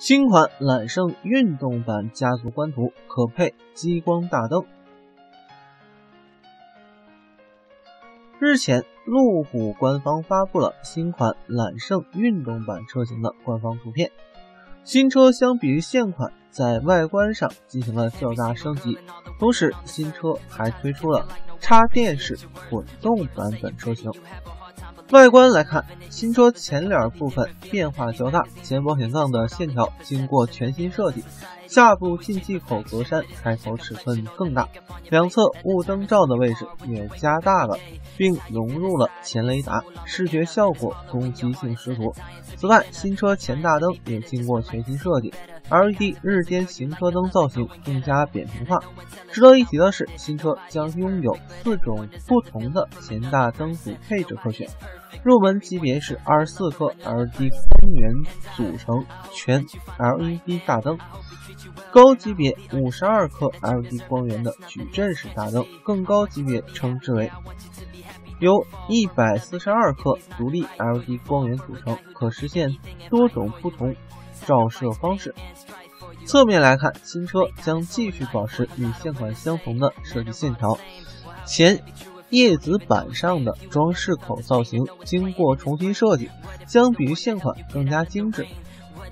新款揽胜运动版家族官图可配激光大灯。日前，路虎官方发布了新款揽胜运动版车型的官方图片。新车相比于现款，在外观上进行了较大升级，同时新车还推出了插电式混动版本车型。外观来看，新车前脸部分变化较大，前保险杠的线条经过全新设计，下部进气口格栅开口尺寸更大，两侧雾灯罩的位置也加大了，并融入了前雷达，视觉效果攻击性十足。此外，新车前大灯也经过全新设计，LED 日间行车灯造型更加扁平化。值得一提的是，新车将拥有四种不同的前大灯组配置可选。入门级别是二十四颗 LED 光源组成全 LED 大灯，高级别五十二颗 LED 光源的矩阵式大灯，更高级别称之为由一百四十二颗独立 LED 光源组成，可实现多种不同照射方式。侧面来看，新车将继续保持与现款相同的设计线条，前。叶子板上的装饰口造型经过重新设计，相比于现款更加精致。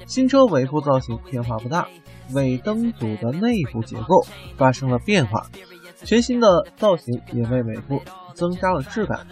新车尾部造型变化不大，尾灯组的内部结构发生了变化，全新的造型也为尾部增加了质感。